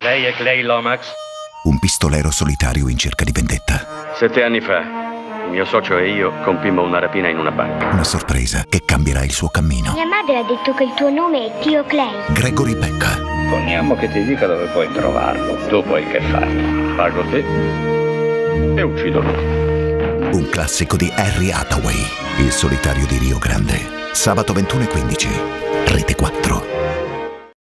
Lei è Clay Lomax? Un pistolero solitario in cerca di vendetta. Sette anni fa, il mio socio e io compimmo una rapina in una banca. Una sorpresa che cambierà il suo cammino. Mia madre ha detto che il tuo nome è Tio Clay. Gregory Becca. Poniamo che ti dica dove puoi trovarlo. Tu puoi che fare. Pago te e uccido lui. Un classico di Harry Hathaway. Il solitario di Rio Grande. Sabato 21 e 15. Rete 4.